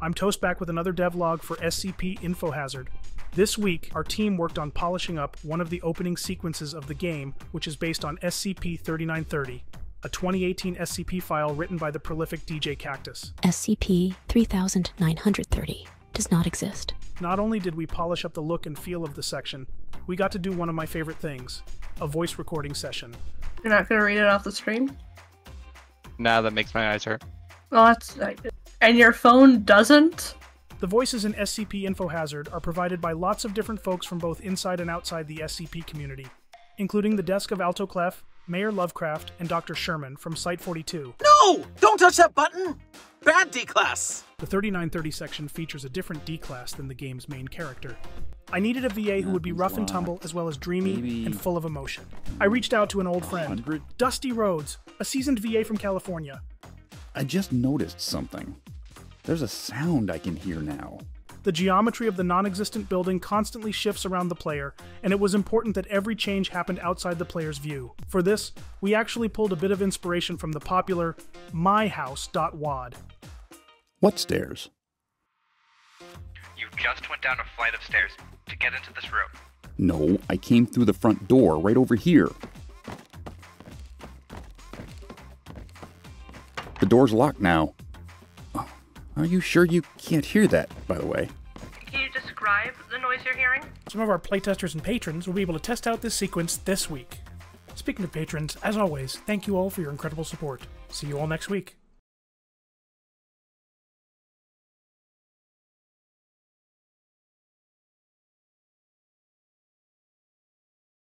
I'm Toast back with another devlog for SCP Info Hazard. This week, our team worked on polishing up one of the opening sequences of the game, which is based on SCP 3930, a 2018 SCP file written by the prolific DJ Kaktus. SCP 3930 does not exist. Not only did we polish up the look and feel of the section, we got to do one of my favorite things a voice recording session. You're not gonna read it off the stream? Nah, that makes my eyes hurt. Well, that's. And your phone doesn't? The voices in SCP Info Hazard are provided by lots of different folks from both inside and outside the SCP community, including the desk of Alto Clef, Mayor Lovecraft, and Dr. Sherman from Site 42. No! Don't touch that button! Bad D class! The 3930 section features a different D class than the game's main character. I needed a VA who would be rough and tumble as well as dreamy Maybe and full of emotion. I reached out to an old friend, 100? Dusty Rhodes, a seasoned VA from California. I just noticed something. There's a sound I can hear now. The geometry of the non existent building constantly shifts around the player, and it was important that every change happened outside the player's view. For this, we actually pulled a bit of inspiration from the popular myhouse.wad. What stairs? You just went down a flight of stairs to get into this room. No, I came through the front door right over here. Door's locked now. Oh, Are you sure you can't hear that, by the way? Can you describe the noise you're hearing? Some of our playtesters and patrons will be able to test out this sequence this week. Speaking of patrons, as always, thank you all for your incredible support. See you all next week.